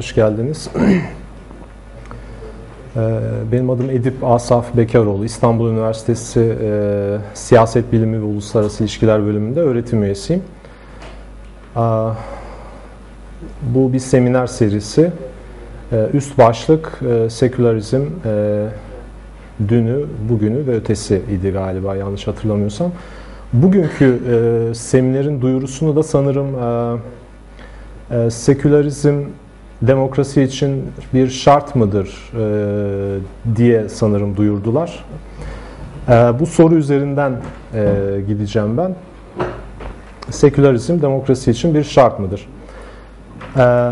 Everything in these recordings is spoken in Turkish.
Hoş geldiniz. Ee, benim adım Edip Asaf Bekaroğlu. İstanbul Üniversitesi e, Siyaset Bilimi ve Uluslararası İlişkiler bölümünde öğretim üyesiyim. Bu bir seminer serisi. Ee, üst başlık e, sekülerizm e, dünü, bugünü ve ötesi idi galiba yanlış hatırlamıyorsam. Bugünkü seminerin duyurusunu da sanırım sekülerizm demokrasi için bir şart mıdır e, diye sanırım duyurdular. E, bu soru üzerinden e, gideceğim ben. Sekülerizm demokrasi için bir şart mıdır? E,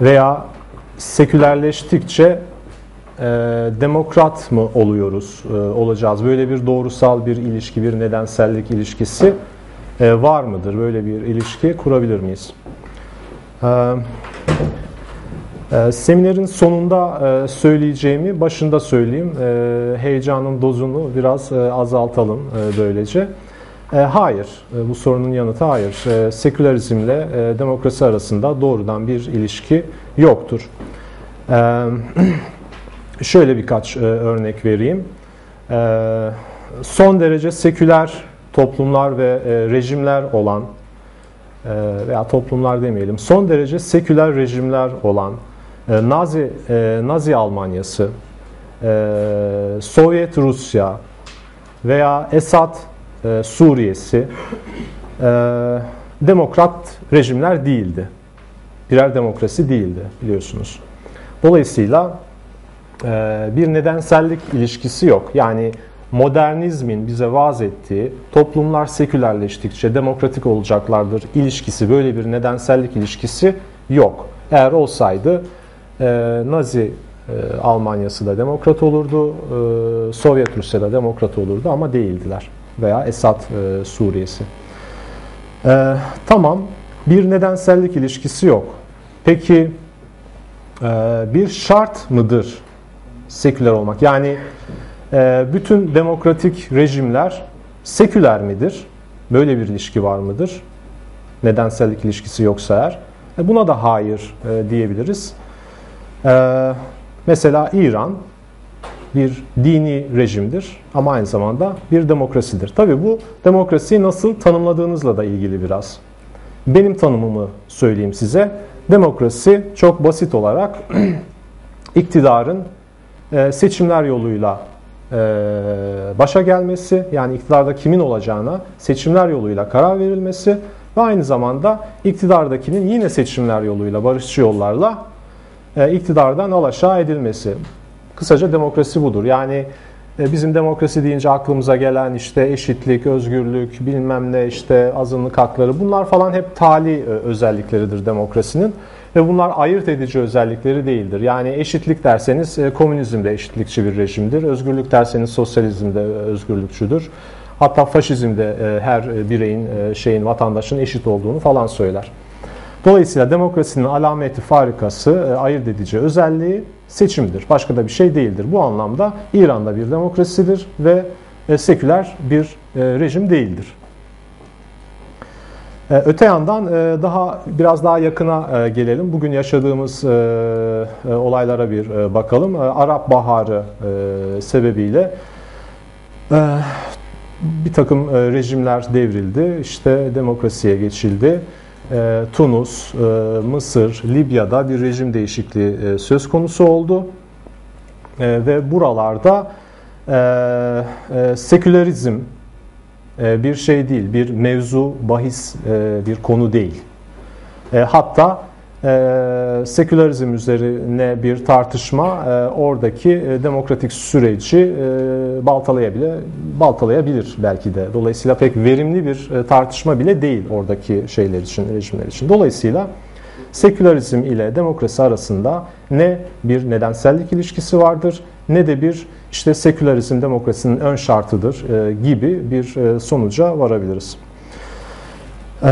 veya sekülerleştikçe e, demokrat mı oluyoruz, e, olacağız? Böyle bir doğrusal bir ilişki, bir nedensellik ilişkisi e, var mıdır? Böyle bir ilişki kurabilir miyiz? E, ee, seminerin sonunda e, söyleyeceğimi başında söyleyeyim. Ee, heyecanın dozunu biraz e, azaltalım e, böylece. Hayır, bu sorunun yanıtı hayır. Sekülerizmle demokrasi arasında doğrudan bir ilişki yoktur. Şöyle birkaç örnek vereyim. Son derece seküler toplumlar ve rejimler olan veya toplumlar demeyelim, son derece seküler rejimler olan ee, Nazi e, Nazi Almanyası, e, Sovyet Rusya veya Esad e, Suriye'si demokrat rejimler değildi. Birer demokrasi değildi biliyorsunuz. Dolayısıyla bir nedensellik ilişkisi yok. Yani modernizmin bize vaaz ettiği toplumlar sekülerleştikçe demokratik olacaklardır ilişkisi, böyle bir nedensellik ilişkisi yok. Eğer olsaydı ee, Nazi e, Almanya'sı da demokrat olurdu, e, Sovyet Rusya da demokrat olurdu ama değildiler. Veya Esad e, Suriye'si. Tamam, bir nedensellik ilişkisi yok. Peki bir şart mıdır seküler olmak? Yani bütün demokratik rejimler seküler midir? Böyle bir ilişki var mıdır? Nedensellik ilişkisi yoksa eğer. Buna da hayır diyebiliriz. Ee, mesela İran bir dini rejimdir ama aynı zamanda bir demokrasidir. Tabi bu demokrasiyi nasıl tanımladığınızla da ilgili biraz. Benim tanımımı söyleyeyim size. Demokrasi çok basit olarak iktidarın e, seçimler yoluyla e, başa gelmesi, yani iktidarda kimin olacağına seçimler yoluyla karar verilmesi ve aynı zamanda iktidardakinin yine seçimler yoluyla, barışçı yollarla e, iktidardan alaşağı edilmesi. Kısaca demokrasi budur. Yani e, bizim demokrasi deyince aklımıza gelen işte eşitlik, özgürlük, bilmem ne işte azınlık hakları bunlar falan hep tali e, özellikleridir demokrasinin. Ve bunlar ayırt edici özellikleri değildir. Yani eşitlik derseniz komünizm de eşitlikçi bir rejimdir. Özgürlük derseniz sosyalizm de özgürlükçüdür. Hatta faşizm de her bireyin, şeyin, vatandaşın eşit olduğunu falan söyler. Dolayısıyla demokrasinin alameti farikası, e, ayırt edici özelliği seçimdir. Başka da bir şey değildir. Bu anlamda İran'da bir demokrasidir ve e, seküler bir e, rejim değildir. Öte yandan daha biraz daha yakına gelelim. Bugün yaşadığımız olaylara bir bakalım. Arap Baharı sebebiyle bir takım rejimler devrildi. İşte demokrasiye geçildi. Ee, Tunus, e, Mısır, Libya'da bir rejim değişikliği e, söz konusu oldu. E, ve buralarda sekülerizm bir şey değil, bir mevzu, bahis bir konu değil. Hatta e, sekülerizm üzerine bir tartışma e, oradaki e, demokratik süreci e, baltalayabilir, belki de. Dolayısıyla pek verimli bir e, tartışma bile değil oradaki şeyler için, rejimler için. Dolayısıyla sekülerizm ile demokrasi arasında ne bir nedensellik ilişkisi vardır ne de bir işte sekülerizm demokrasinin ön şartıdır e, gibi bir e, sonuca varabiliriz. Eee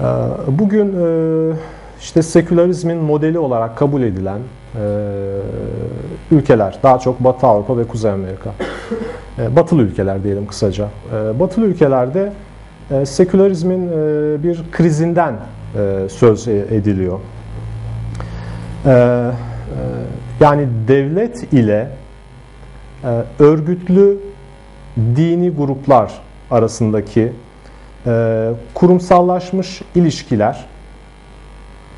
ee, bugün e, işte sekülerizmin modeli olarak kabul edilen e, ülkeler, daha çok Batı Avrupa ve Kuzey Amerika, e, batılı ülkeler diyelim kısaca. Batılı ülkelerde e, sekülerizmin e, bir krizinden e, söz ediliyor. Yani devlet ile örgütlü dini gruplar arasındaki kurumsallaşmış ilişkiler,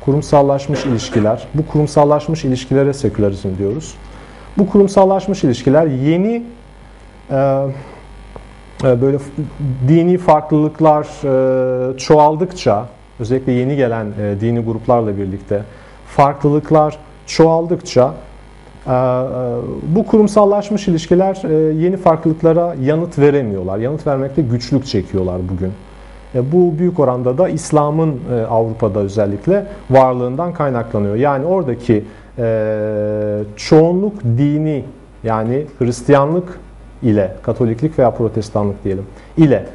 kurumsallaşmış ilişkiler, bu kurumsallaşmış ilişkilere sekülerizm diyoruz. Bu kurumsallaşmış ilişkiler yeni ee, böyle dini farklılıklar e, çoğaldıkça, özellikle yeni gelen e, dini gruplarla birlikte farklılıklar çoğaldıkça e, bu kurumsallaşmış ilişkiler yeni farklılıklara yanıt veremiyorlar. Yanıt vermekte güçlük çekiyorlar bugün. Bu büyük oranda da İslam'ın Avrupa'da özellikle varlığından kaynaklanıyor. Yani oradaki çoğunluk dini yani Hristiyanlık ile, Katoliklik veya Protestanlık diyelim, ile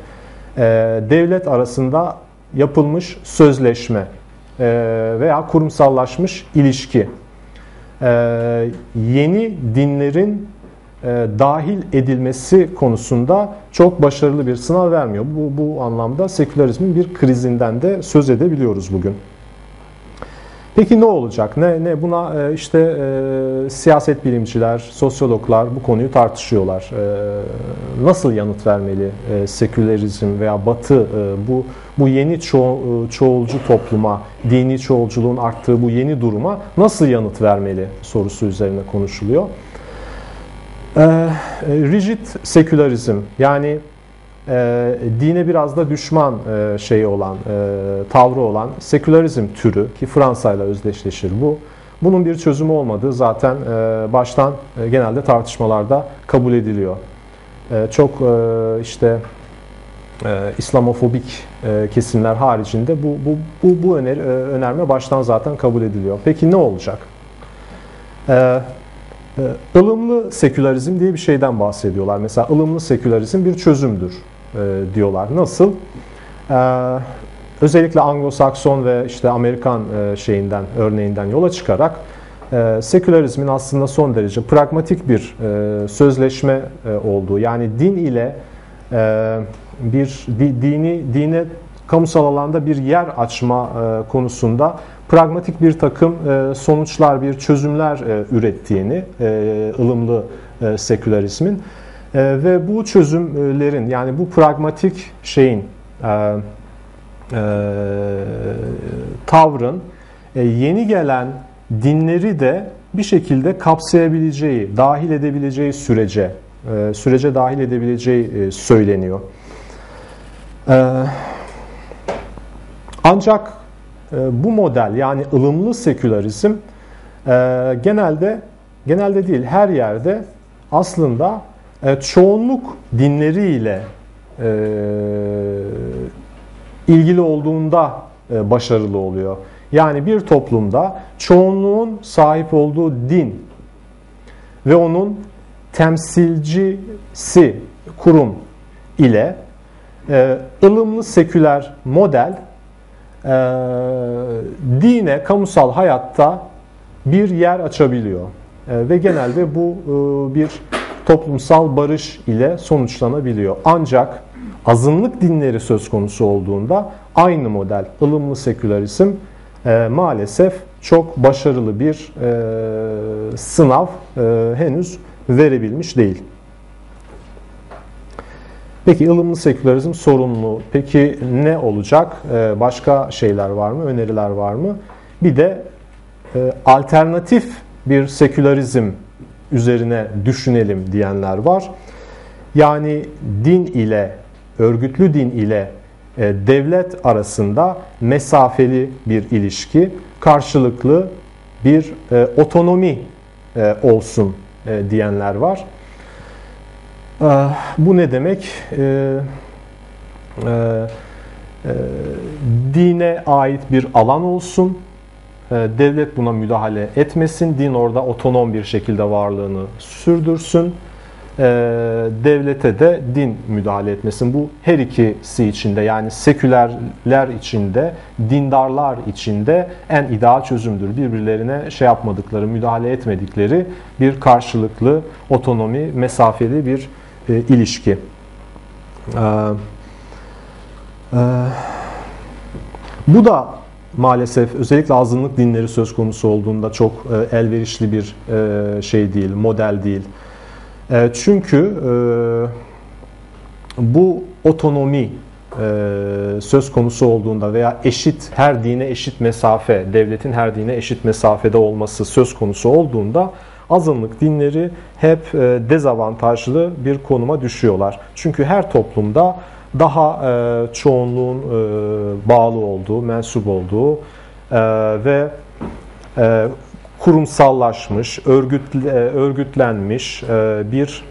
e, devlet arasında yapılmış sözleşme e, veya kurumsallaşmış ilişki, e, yeni dinlerin e, dahil edilmesi konusunda çok başarılı bir sınav vermiyor. Bu, bu anlamda sekülerizmin bir krizinden de söz edebiliyoruz bugün. Peki ne olacak? Ne ne buna e, işte e, siyaset bilimciler, sosyologlar bu konuyu tartışıyorlar. E, nasıl yanıt vermeli e, sekülerizm veya Batı e, bu bu yeni ço e, çoğulcu topluma, dini çoğulculuğun arttığı bu yeni duruma nasıl yanıt vermeli sorusu üzerine konuşuluyor. E, e rigid sekülerizm yani e, dine biraz da düşman e, şeyi olan, e, tavrı olan sekülerizm türü ki Fransa ile özdeşleşir bu. Bunun bir çözümü olmadığı zaten e, baştan e, genelde tartışmalarda kabul ediliyor. E, çok e, işte e, İslamofobik e, kesimler haricinde bu bu bu, bu öner, e, önerme baştan zaten kabul ediliyor. Peki ne olacak? E, e ılımlı sekülerizm diye bir şeyden bahsediyorlar. Mesela ılımlı sekülerizm bir çözümdür e, diyorlar. Nasıl? E, özellikle Anglo-Sakson ve işte Amerikan e, şeyinden, örneğinden yola çıkarak e, sekülerizmin aslında son derece pragmatik bir e, sözleşme e, olduğu, yani din ile e, bir di, dini dine kamusal alanda bir yer açma e, konusunda pragmatik bir takım e, sonuçlar, bir çözümler e, ürettiğini e, ılımlı e, sekülerizmin e, ve bu çözümlerin yani bu pragmatik şeyin e, e, tavrın e, yeni gelen dinleri de bir şekilde kapsayabileceği, dahil edebileceği sürece, e, sürece dahil edebileceği e, söyleniyor. E, ancak e, bu model yani ılımlı sekülerizm e, genelde genelde değil her yerde aslında e, çoğunluk dinleriyle e, ilgili olduğunda e, başarılı oluyor. Yani bir toplumda çoğunluğun sahip olduğu din ve onun temsilcisi kurum ile e, ılımlı seküler model e, dine kamusal hayatta bir yer açabiliyor. E, ve genelde bu e, bir toplumsal barış ile sonuçlanabiliyor. Ancak azınlık dinleri söz konusu olduğunda aynı model ılımlı sekülerizm e, maalesef çok başarılı bir e, sınav e, henüz verebilmiş değil. Peki ılımlı sekülerizm sorunlu. Peki ne olacak? E, başka şeyler var mı? Öneriler var mı? Bir de e, alternatif bir sekülerizm üzerine düşünelim diyenler var. Yani din ile, örgütlü din ile e, devlet arasında mesafeli bir ilişki, karşılıklı bir e, otonomi e, olsun diyenler var. Bu ne demek? Dine ait bir alan olsun, devlet buna müdahale etmesin. Din orada otonom bir şekilde varlığını sürdürsün. Ee, devlete de din müdahale etmesin. Bu her ikisi içinde yani sekülerler içinde, dindarlar içinde en ideal çözümdür. Birbirlerine şey yapmadıkları, müdahale etmedikleri bir karşılıklı otonomi, mesafeli bir e, ilişki. Ee, bu da maalesef özellikle azınlık dinleri söz konusu olduğunda çok e, elverişli bir e, şey değil, model değil. E, çünkü bu otonomi söz konusu olduğunda veya eşit, her dine eşit mesafe, devletin her dine eşit mesafede olması söz konusu olduğunda azınlık dinleri hep dezavantajlı bir konuma düşüyorlar. Çünkü her toplumda daha e, çoğunluğun e, bağlı olduğu, mensup olduğu e, ve e, kurumsallaşmış, örgütle, örgütlenmiş e, bir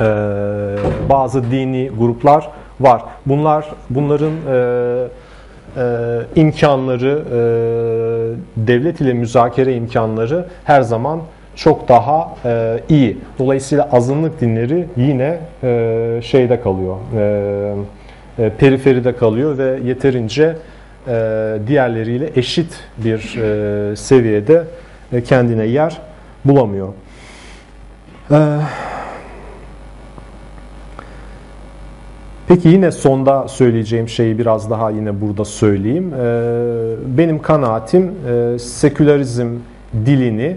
e, bazı dini gruplar var. Bunlar bunların e, e, imkanları, e, devlet ile müzakere imkanları her zaman çok daha e, iyi. Dolayısıyla azınlık dinleri yine e, şeyde kalıyor, e, e, periferide kalıyor ve yeterince e, diğerleriyle eşit bir e, seviyede e, kendine yer bulamıyor. E, Peki yine sonda söyleyeceğim şeyi biraz daha yine burada söyleyeyim. E, benim kanaatim e, sekülerizm dilini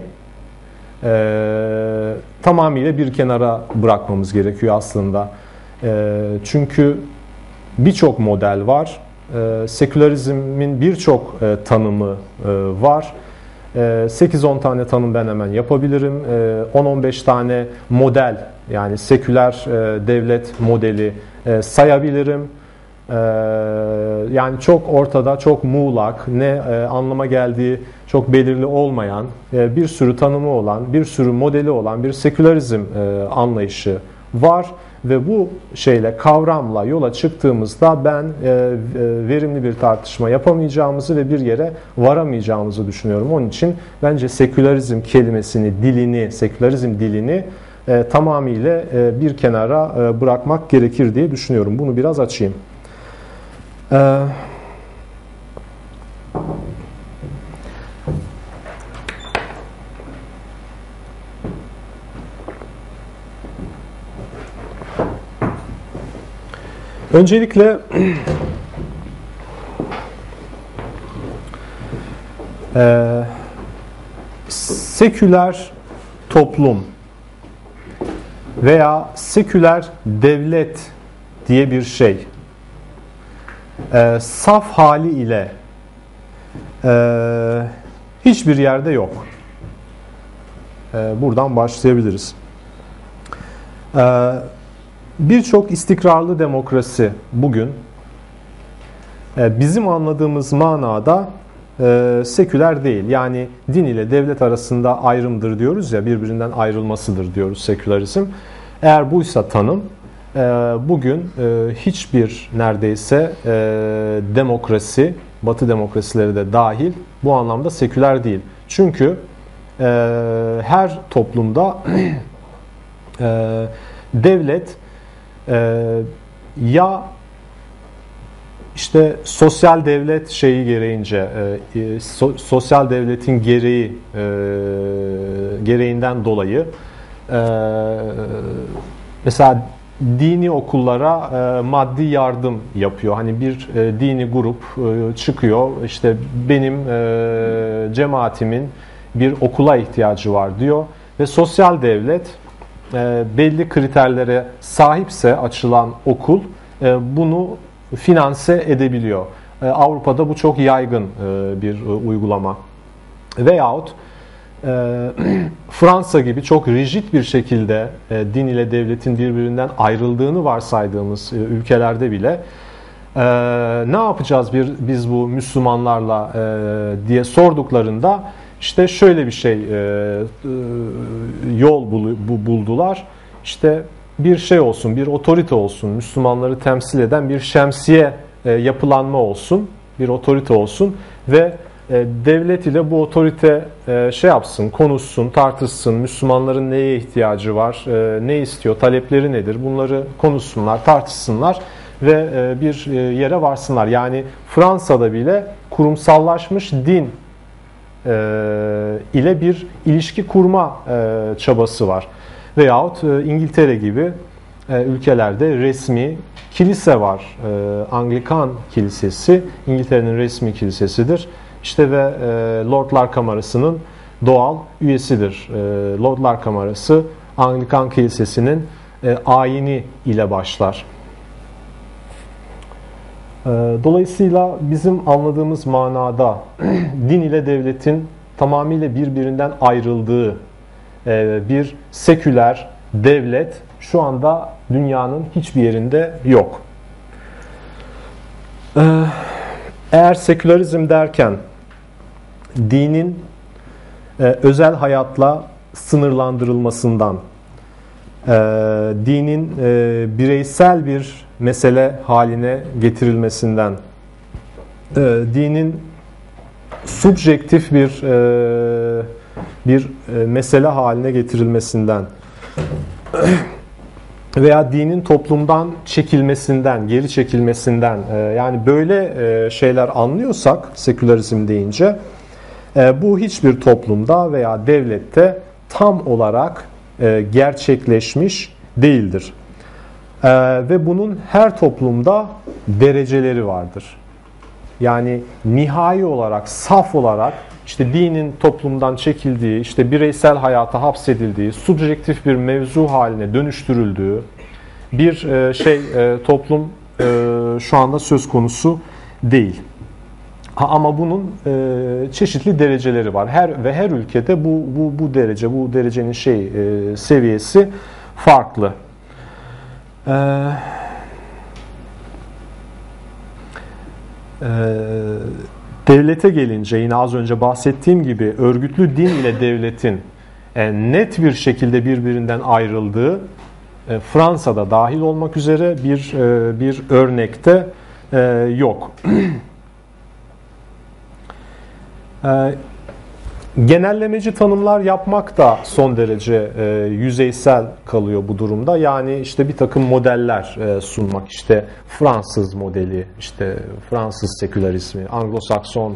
e, tamamıyla bir kenara bırakmamız gerekiyor aslında. E, çünkü birçok model var. E, sekülerizmin birçok e, tanımı e, var. 8-10 tane tanım ben hemen yapabilirim. 10-15 tane model yani seküler devlet modeli sayabilirim. Ee, yani çok ortada, çok muğlak, ne e, anlama geldiği çok belirli olmayan, e, bir sürü tanımı olan, bir sürü modeli olan bir sekülerizm e, anlayışı var ve bu şeyle kavramla yola çıktığımızda ben verimli bir tartışma yapamayacağımızı ve bir yere varamayacağımızı düşünüyorum. Onun için bence sekülerizm kelimesini, dilini, sekülerizm dilini tamamıyla bir kenara bırakmak gerekir diye düşünüyorum. Bunu biraz açayım. Ee, öncelikle e, seküler toplum veya seküler devlet diye bir şey e, saf hali ile e, hiçbir yerde yok. E, buradan başlayabiliriz. E, Birçok istikrarlı demokrasi bugün e, bizim anladığımız manada e, seküler değil. Yani din ile devlet arasında ayrımdır diyoruz ya birbirinden ayrılmasıdır diyoruz sekülerizm. Eğer buysa tanım bugün e, hiçbir neredeyse e, demokrasi, Batı demokrasileri de dahil bu anlamda seküler değil. Çünkü e, her toplumda devlet ya işte sosyal devlet şeyi gereğince sosyal devletin gereği gereğinden dolayı mesela dini okullara e, maddi yardım yapıyor. Hani bir e, dini grup e, çıkıyor işte benim e, cemaatimin bir okula ihtiyacı var diyor ve sosyal devlet e, belli kriterlere sahipse açılan okul e, bunu finanse edebiliyor. E, Avrupa'da bu çok yaygın e, bir e, uygulama. Veyahut Fransa gibi çok rigid bir şekilde e, din ile devletin birbirinden ayrıldığını varsaydığımız e, ülkelerde bile e, ne yapacağız bir, biz bu Müslümanlarla e, diye sorduklarında işte şöyle bir şey e, e, yol bul, bu, buldular. İşte bir şey olsun, bir otorite olsun, Müslümanları temsil eden bir şemsiye yapılanma olsun, bir otorite olsun ve devlet ile bu otorite e, şey yapsın, konuşsun, tartışsın, Müslümanların neye ihtiyacı var, e, ne istiyor, talepleri nedir bunları konuşsunlar, tartışsınlar ve bir yere varsınlar. Yani Fransa'da bile kurumsallaşmış din ile bir ilişki kurma çabası var. Veyahut İngiltere gibi ülkelerde resmi kilise var. E, Anglikan Kilisesi İngiltere'nin resmi kilisesidir. İşte ve e, Lordlar Kamerası'nın doğal üyesidir. E, Lordlar Kamerası Anglikan Kilisesi'nin e, ayini ile başlar. E, dolayısıyla bizim anladığımız manada din ile devletin tamamıyla birbirinden ayrıldığı e, bir seküler devlet şu anda dünyanın hiçbir yerinde yok. E, eğer sekülerizm derken dinin e, özel hayatla sınırlandırılmasından, e, dinin e, bireysel bir mesele haline getirilmesinden, dinin subjektif bir bir mesele haline getirilmesinden veya dinin toplumdan çekilmesinden, geri çekilmesinden yani böyle şeyler anlıyorsak sekülerizm deyince bu hiçbir toplumda veya devlette tam olarak e, gerçekleşmiş değildir. E, ve bunun her toplumda dereceleri vardır. Yani nihai olarak, saf olarak işte dinin toplumdan çekildiği, işte bireysel hayata hapsedildiği, subjektif bir mevzu haline dönüştürüldüğü bir şey toplum şu anda söz konusu değil. Ama bunun e, çeşitli dereceleri var. Her ve her ülkede bu bu bu derece, bu derecenin şey e, seviyesi farklı. E, e, devlete gelince yine az önce bahsettiğim gibi örgütlü din ile devletin e, net bir şekilde birbirinden ayrıldığı e, Fransa'da dahil olmak üzere bir e, bir örnekte e, yok. Ee, genellemeci tanımlar yapmak da son derece e, yüzeysel kalıyor bu durumda. Yani işte bir takım modeller e, sunmak, işte Fransız modeli, işte Fransız sekülerizmi, Anglo-Sakson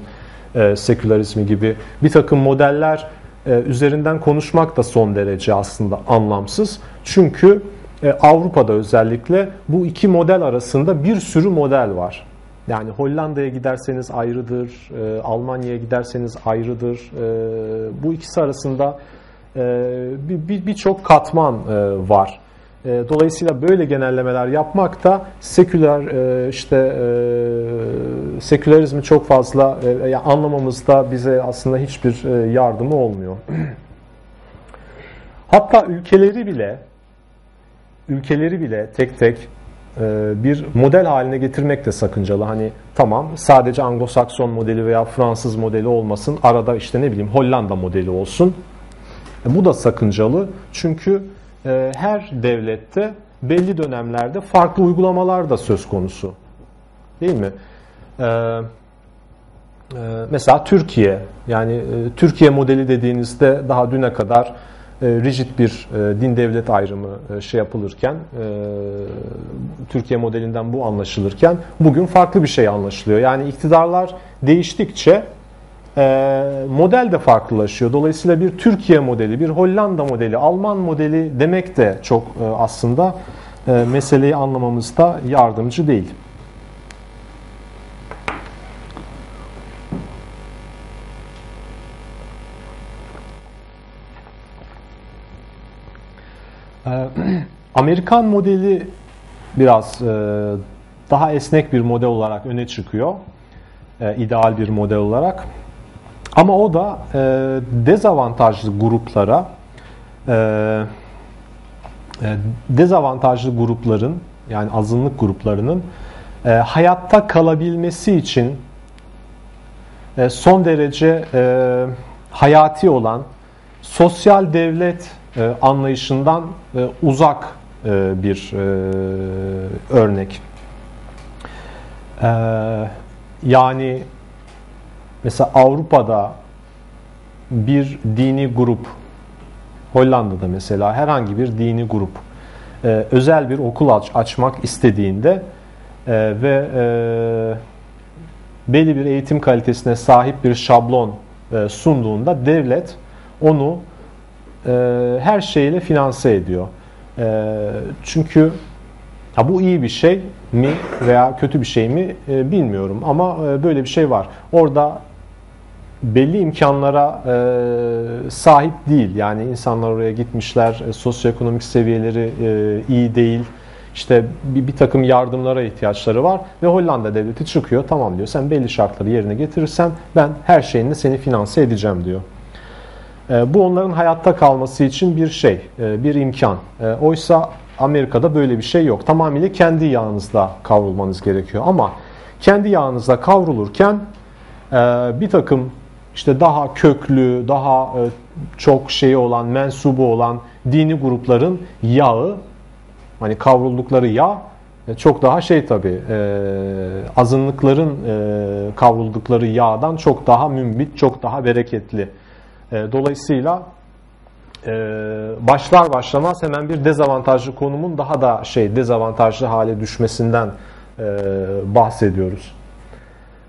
e, sekülerizmi gibi bir takım modeller e, üzerinden konuşmak da son derece aslında anlamsız. Çünkü e, Avrupa'da özellikle bu iki model arasında bir sürü model var. Yani Hollanda'ya giderseniz ayrıdır, e, Almanya'ya giderseniz ayrıdır. E, bu ikisi arasında e, birçok bir, bir katman e, var. E, dolayısıyla böyle genellemeler yapmak da seküler e, işte e, sekülerizmi çok fazla e, anlamamızda bize aslında hiçbir e, yardımı olmuyor. Hatta ülkeleri bile ülkeleri bile tek tek bir model haline getirmek de sakıncalı. Hani tamam sadece Anglo-Sakson modeli veya Fransız modeli olmasın. Arada işte ne bileyim Hollanda modeli olsun. E, bu da sakıncalı. Çünkü e, her devlette belli dönemlerde farklı uygulamalar da söz konusu. Değil mi? Mesela Türkiye. Yani Türkiye modeli dediğinizde daha düne kadar e, rigid bir e, din devlet ayrımı e, şey yapılırken Türkiye modelinden bu anlaşılırken bugün farklı bir şey anlaşılıyor. Yani iktidarlar değiştikçe model de farklılaşıyor. Dolayısıyla bir Türkiye modeli, bir Hollanda modeli, Alman modeli demek de çok aslında meseleyi anlamamızda yardımcı değil. Amerikan modeli biraz e, daha esnek bir model olarak öne çıkıyor. E, ideal bir model olarak. Ama o da e, dezavantajlı gruplara dezavantajlı grupların yani azınlık gruplarının hayatta kalabilmesi için son derece hayati olan sosyal devlet e, anlayışından e, uzak e, bir örnek. Yani mesela Avrupa'da bir dini grup, Hollanda'da mesela herhangi bir dini grup özel bir okul aç, açmak istediğinde ve belli bir eğitim kalitesine sahip bir şablon sunduğunda devlet onu e, her şeyle finanse ediyor. E, çünkü Ha bu iyi bir şey mi veya kötü bir şey mi e, bilmiyorum ama e, böyle bir şey var. Orada belli imkanlara e, sahip değil. Yani insanlar oraya gitmişler, e, sosyoekonomik seviyeleri e, iyi değil. İşte bir, bir takım yardımlara ihtiyaçları var ve Hollanda devleti çıkıyor. Tamam diyor sen belli şartları yerine getirirsen ben her şeyini seni finanse edeceğim diyor. E, bu onların hayatta kalması için bir şey, e, bir imkan. E, oysa Amerika'da böyle bir şey yok. Tamamıyla kendi yağınızda kavrulmanız gerekiyor. Ama kendi yağınızda kavrulurken e, bir takım işte daha köklü, daha e, çok şeyi olan, mensubu olan dini grupların yağı, hani kavruldukları yağ çok daha şey tabi azınlıkların kavruldukları yağdan çok daha mümbit, çok daha bereketli. Dolayısıyla başlar başlamaz hemen bir dezavantajlı konumun daha da şey dezavantajlı hale düşmesinden bahsediyoruz.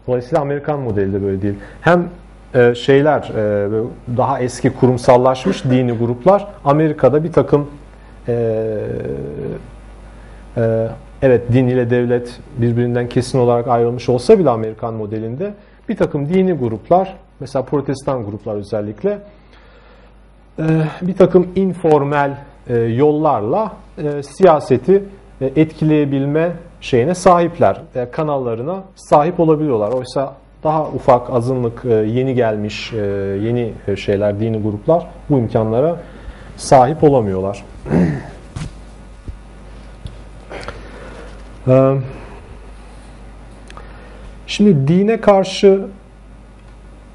Dolayısıyla Amerikan modeli de böyle değil. Hem e, şeyler e, daha eski kurumsallaşmış dini gruplar Amerika'da bir takım e, evet din ile devlet birbirinden kesin olarak ayrılmış olsa bile Amerikan modelinde bir takım dini gruplar mesela protestan gruplar özellikle bir takım informal yollarla siyaseti etkileyebilme şeyine sahipler. Kanallarına sahip olabiliyorlar. Oysa daha ufak azınlık, e, yeni gelmiş, e, yeni e, şeyler, dini gruplar bu imkanlara sahip olamıyorlar. Şimdi dine karşı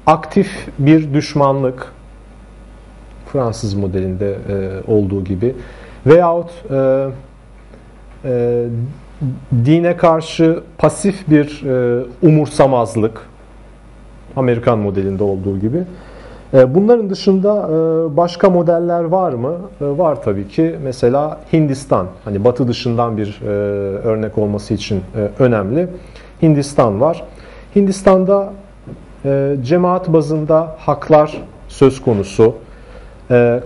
aktif bir düşmanlık Fransız modelinde olduğu gibi veyahut dine karşı pasif bir umursamazlık Amerikan modelinde olduğu gibi. E, bunların dışında e, başka modeller var mı? E, var tabii ki. Mesela Hindistan, hani Batı dışından bir örnek olması için önemli. Hindistan var. Hindistan'da cemaat bazında haklar söz konusu.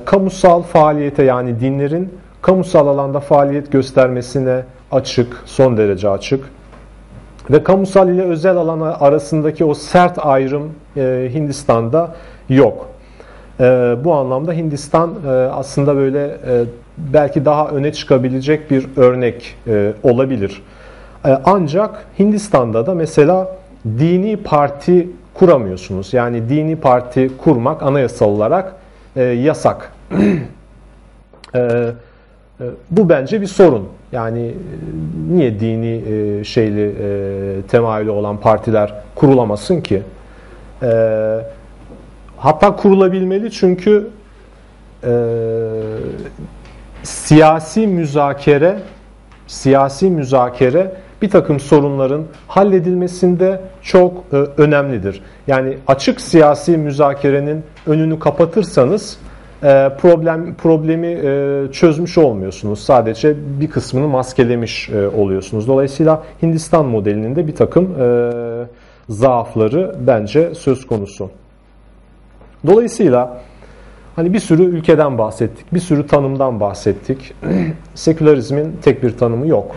Kamusal faaliyete yani dinlerin kamusal alanda faaliyet göstermesine açık, son derece açık. Ve kamusal ile özel alan arasındaki o sert ayrım e, Hindistan'da yok. E, bu anlamda Hindistan e, aslında böyle e, belki daha öne çıkabilecek bir örnek e, olabilir. E, ancak Hindistan'da da mesela dini parti kuramıyorsunuz. Yani dini parti kurmak anayasal olarak e, yasak. e, e, bu bence bir sorun. Yani e, niye dini e, şeyli temayülü olan partiler kurulamasın ki? Hatta kurulabilmeli çünkü siyasi müzakere siyasi müzakere bir takım sorunların halledilmesinde çok önemlidir. Yani açık siyasi müzakerenin önünü kapatırsanız e, problem problemi e, çözmüş olmuyorsunuz. Sadece bir kısmını maskelemiş e, oluyorsunuz. Dolayısıyla Hindistan modelinin de bir takım zaafları bence söz konusu. Dolayısıyla hani bir sürü ülkeden bahsettik, bir sürü tanımdan bahsettik. Sekülerizmin tek bir tanımı yok.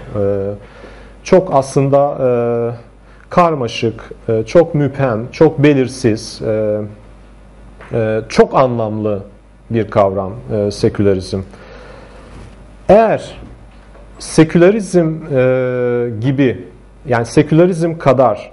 Çok aslında karmaşık, çok müphem, çok belirsiz, çok anlamlı bir kavram e, sekülerizm. Eğer sekülerizm e, gibi yani sekülerizm kadar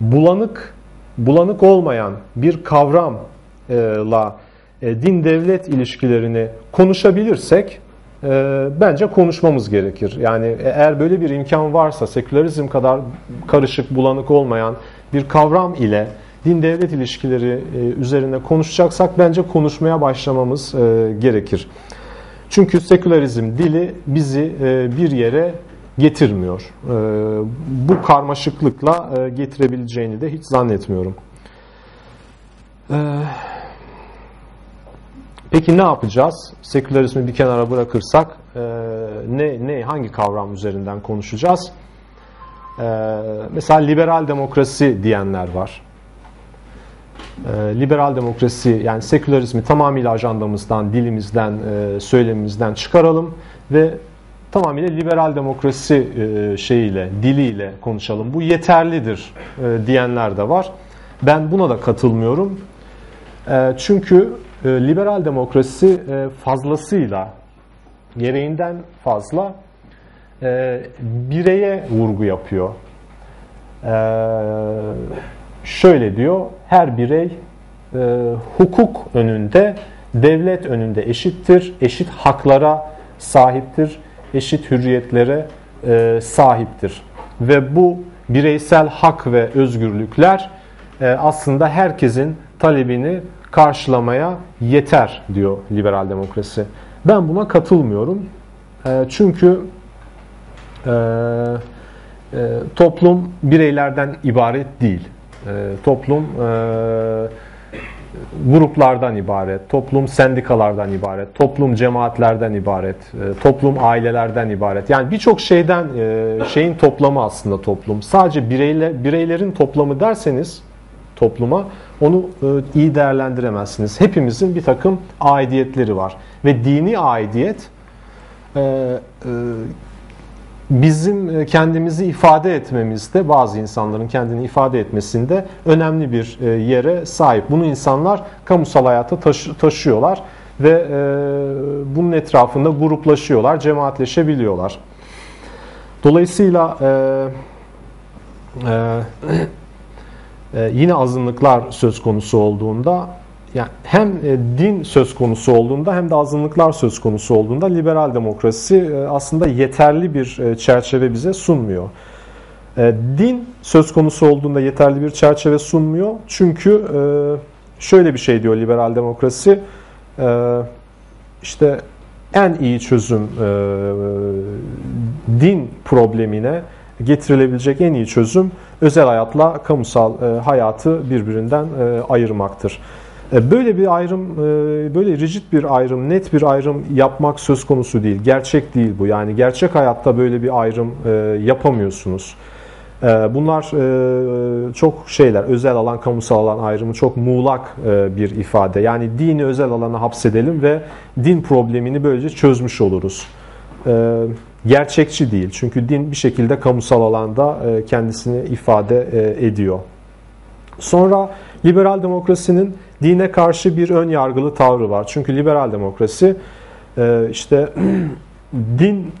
bulanık bulanık olmayan bir kavramla e, din devlet ilişkilerini konuşabilirsek e, bence konuşmamız gerekir. Yani eğer böyle bir imkan varsa sekülerizm kadar karışık bulanık olmayan bir kavram ile din devlet ilişkileri e, üzerine konuşacaksak bence konuşmaya başlamamız e, gerekir. Çünkü sekülerizm dili bizi e, bir yere getirmiyor. Bu karmaşıklıkla getirebileceğini de hiç zannetmiyorum. Peki ne yapacağız? Sekülerizmi bir kenara bırakırsak ne ne hangi kavram üzerinden konuşacağız? Mesela liberal demokrasi diyenler var. Ee, liberal demokrasi yani sekülerizmi tamamıyla ajandamızdan, dilimizden, e, söylemimizden çıkaralım ve tamamıyla liberal demokrasi e, şeyiyle, diliyle konuşalım. Bu yeterlidir e, diyenler de var. Ben buna da katılmıyorum. E, çünkü e, liberal demokrasi e, fazlasıyla, gereğinden fazla e, bireye vurgu yapıyor. E, şöyle diyor, her birey e, hukuk önünde, devlet önünde eşittir, eşit haklara sahiptir, eşit hürriyetlere sahiptir. Ve bu bireysel hak ve özgürlükler aslında herkesin talebini karşılamaya yeter diyor liberal demokrasi. Ben buna katılmıyorum. E, çünkü e, e, toplum bireylerden ibaret değil. Toplum gruplardan ibaret, toplum sendikalardan ibaret, toplum cemaatlerden ibaret, toplum ailelerden ibaret. Yani birçok şeyden şeyin toplamı aslında toplum. Sadece bireyle, bireylerin toplamı derseniz topluma onu e, iyi değerlendiremezsiniz. Hepimizin bir takım aidiyetleri var ve dini aidiyet bizim e, kendimizi ifade etmemizde bazı insanların kendini ifade etmesinde önemli bir e, yere sahip. Bunu insanlar kamusal hayata taşıyorlar ve e, bunun etrafında gruplaşıyorlar, cemaatleşebiliyorlar. Dolayısıyla yine azınlıklar söz konusu olduğunda yani hem e, din söz konusu olduğunda hem de azınlıklar söz konusu olduğunda liberal demokrasi e, aslında yeterli bir e, çerçeve bize sunmuyor. Din söz konusu olduğunda yeterli bir çerçeve sunmuyor. Çünkü şöyle bir şey diyor liberal demokrasi. İşte en iyi çözüm din problemine getirilebilecek en iyi çözüm özel hayatla kamusal hayatı birbirinden ayırmaktır. E, böyle bir ayrım, e, böyle rigid bir ayrım, net bir ayrım yapmak söz konusu değil. Gerçek değil bu. Yani gerçek hayatta böyle bir ayrım e, yapamıyorsunuz. Bunlar çok şeyler, özel alan, kamusal alan ayrımı çok muğlak bir ifade. Yani dini özel alana hapsedelim ve din problemini böylece çözmüş oluruz. Gerçekçi değil. Çünkü din bir şekilde kamusal alanda kendisini ifade ediyor. Sonra liberal demokrasinin dine karşı bir ön yargılı tavrı var. Çünkü liberal demokrasi e, işte din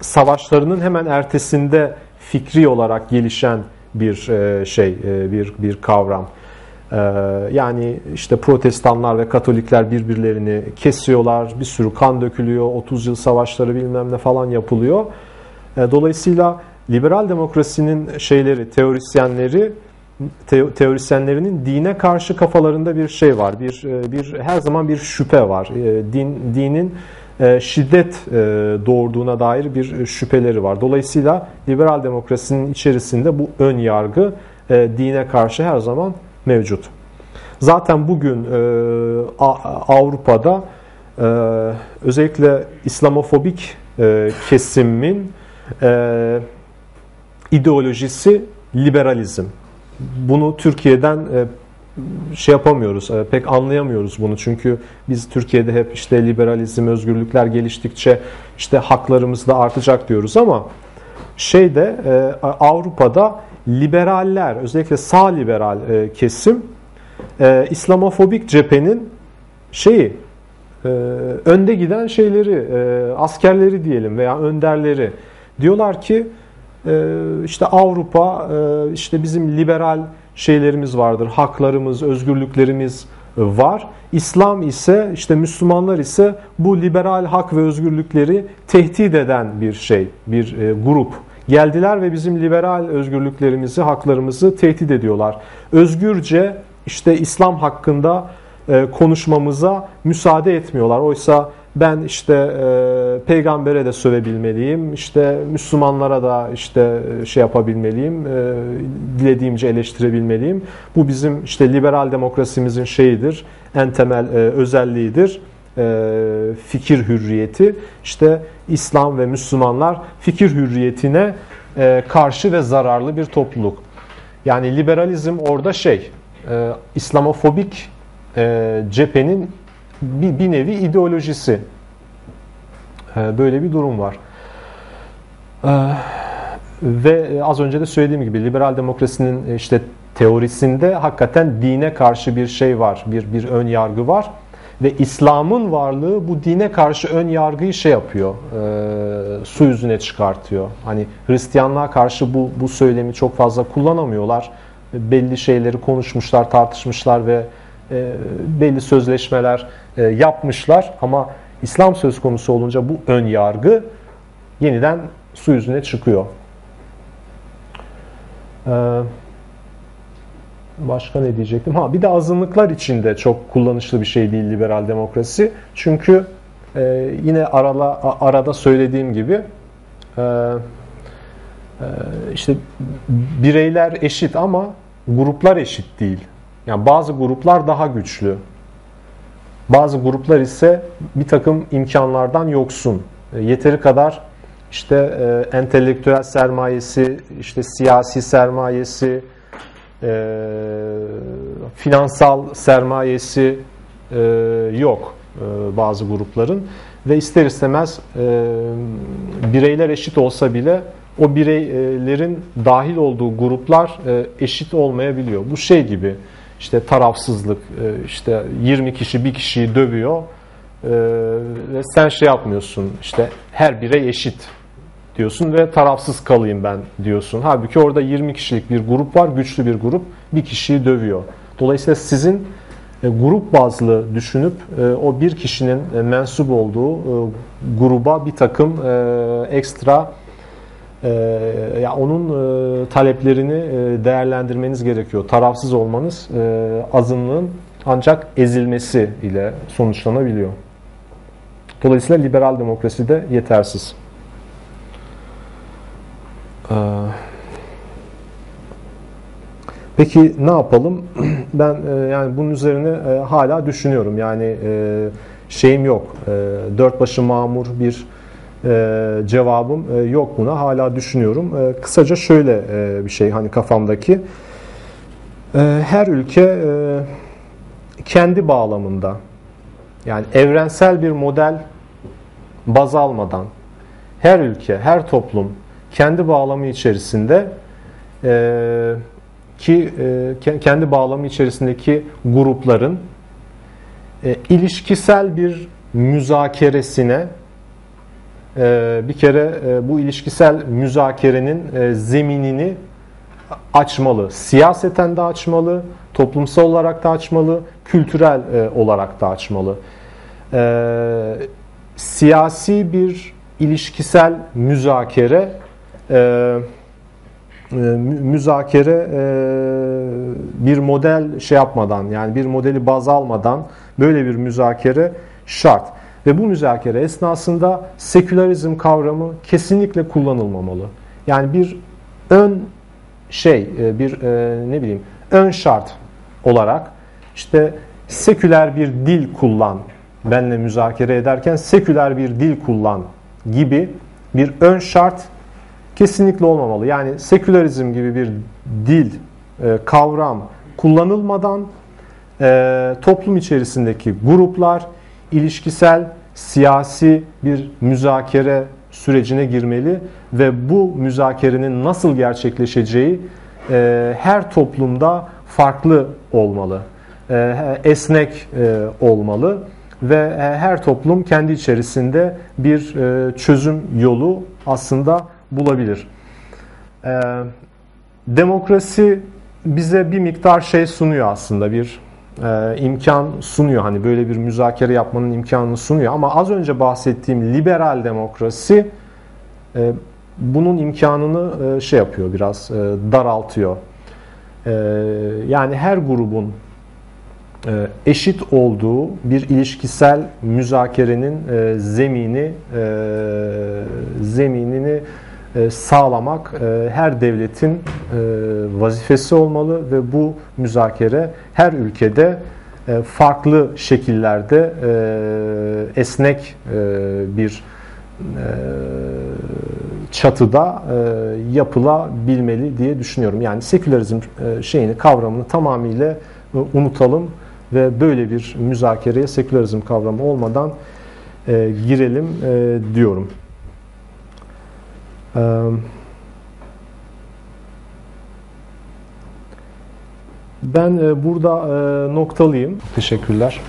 savaşlarının hemen ertesinde fikri olarak gelişen bir e, şey, e, bir bir kavram. Yani işte protestanlar ve katolikler birbirlerini kesiyorlar, bir sürü kan dökülüyor, 30 yıl savaşları bilmem ne falan yapılıyor. Dolayısıyla liberal demokrasinin şeyleri, teorisyenleri teorisyenlerinin dine karşı kafalarında bir şey var. Bir e, bir her zaman bir şüphe var. E, din dinin e, şiddet doğurduğuna dair bir şüpheleri var. Dolayısıyla liberal demokrasinin içerisinde bu ön yargı dine karşı her zaman mevcut. Zaten bugün Avrupa'da özellikle İslamofobik kesimin ideolojisi liberalizm bunu Türkiye'den e, şey yapamıyoruz, e, pek anlayamıyoruz bunu. Çünkü biz Türkiye'de hep işte liberalizm, özgürlükler geliştikçe işte haklarımız da artacak diyoruz ama şeyde e, Avrupa'da liberaller, özellikle sağ liberal kesim İslamofobik cephenin şeyi önde giden şeyleri, askerleri diyelim veya önderleri diyorlar ki işte Avrupa e, işte bizim liberal şeylerimiz vardır. Haklarımız, özgürlüklerimiz var. İslam ise işte Müslümanlar ise bu liberal hak ve özgürlükleri tehdit eden bir şey, bir e, grup. Geldiler ve bizim liberal özgürlüklerimizi, haklarımızı tehdit ediyorlar. Özgürce işte İslam hakkında e, konuşmamıza müsaade etmiyorlar. Oysa ben işte e, peygambere de sövebilmeliyim, işte Müslümanlara da işte e, şey yapabilmeliyim, dilediğimce eleştirebilmeliyim. Bu bizim işte liberal demokrasimizin şeyidir, en temel e, özelliğidir. E, fikir hürriyeti. İşte İslam ve Müslümanlar fikir hürriyetine e, karşı ve zararlı bir topluluk. Yani liberalizm orada şey, e, İslamofobik cephenin bir, bir nevi ideolojisi. Böyle bir durum var. Ve az önce de söylediğim gibi liberal demokrasinin işte teorisinde hakikaten dine karşı bir şey var, bir bir ön yargı var ve İslam'ın varlığı bu dine karşı ön yargıyı şey yapıyor, e, su yüzüne çıkartıyor. Hani Hristiyanlığa karşı bu bu söylemi çok fazla kullanamıyorlar. Belli şeyleri konuşmuşlar, tartışmışlar ve e, belli sözleşmeler e, yapmışlar ama İslam söz konusu olunca bu ön yargı yeniden su yüzüne çıkıyor. Ee, başka ne diyecektim? Ha bir de azınlıklar için de çok kullanışlı bir şey değil liberal demokrasi. Çünkü e, yine arala, arada söylediğim gibi e, e, işte bireyler eşit ama gruplar eşit değil. Yani bazı gruplar daha güçlü. Bazı gruplar ise bir takım imkanlardan yoksun. E, yeteri kadar işte e, entelektüel sermayesi, işte siyasi sermayesi, finansal sermayesi e, yok e, bazı grupların ve ister istemez e, bireyler eşit olsa bile o bireylerin dahil olduğu gruplar eşit olmayabiliyor. Bu şey gibi işte tarafsızlık, işte 20 kişi bir kişiyi dövüyor ve sen şey yapmıyorsun işte her birey eşit diyorsun ve tarafsız kalayım ben diyorsun. Halbuki orada 20 kişilik bir grup var, güçlü bir grup bir kişiyi dövüyor. Dolayısıyla sizin e, grup bazlı düşünüp e, o bir kişinin e, mensup olduğu gruba bir takım ekstra ya onun taleplerini değerlendirmeniz gerekiyor. Tarafsız olmanız azınlığın ancak ezilmesi ile sonuçlanabiliyor. Dolayısıyla liberal demokrasi de yetersiz. Ee, peki ne yapalım? Ben e, yani bunun üzerine e, hala düşünüyorum. Yani e, şeyim yok. Dört başı mamur bir cevabım yok buna. Hala düşünüyorum. Kısaca şöyle bir şey hani kafamdaki. Her ülke kendi bağlamında yani evrensel bir model baz almadan her ülke, her toplum kendi bağlamı içerisinde e, ki e, kendi bağlamı içerisindeki grupların e, ilişkisel bir müzakeresine e, bir kere e, bu ilişkisel müzakerenin e, zeminini açmalı. Siyaseten de açmalı, toplumsal olarak da açmalı, kültürel e, olarak da açmalı. E, siyasi bir ilişkisel müzakere e, e, müzakere e, bir model şey yapmadan yani bir modeli baz almadan böyle bir müzakere şart. Ve bu müzakere esnasında sekülerizm kavramı kesinlikle kullanılmamalı. Yani bir ön şey, e, bir e, ne bileyim ön şart olarak işte seküler bir dil kullan benle müzakere ederken seküler bir dil kullan gibi bir ön şart kesinlikle olmamalı. Yani sekülerizm gibi bir dil, e, kavram kullanılmadan e, toplum içerisindeki gruplar ilişkisel, siyasi bir müzakere sürecine girmeli ve bu müzakerenin nasıl gerçekleşeceği e, her toplumda farklı olmalı, esnek olmalı ve her toplum kendi içerisinde bir çözüm yolu aslında bulabilir. Ee, demokrasi bize bir miktar şey sunuyor aslında bir e, imkan sunuyor hani böyle bir müzakere yapmanın imkanını sunuyor ama az önce bahsettiğim liberal demokrasi e, bunun imkanını e, şey yapıyor biraz e, daraltıyor. E, yani her grubun e, eşit olduğu bir ilişkisel müzakerenin e, zemini e, zeminini e, sağlamak e, her devletin e, vazifesi olmalı ve bu müzakere her ülkede farklı şekillerde esnek bir çatıda yapılabilmeli diye düşünüyorum. Yani sekülerizm şeyini kavramını tamamıyla unutalım ve böyle bir müzakereye sekülerizm kavramı olmadan girelim diyorum. Ee, Ben e, burada e, noktalıyım. Teşekkürler.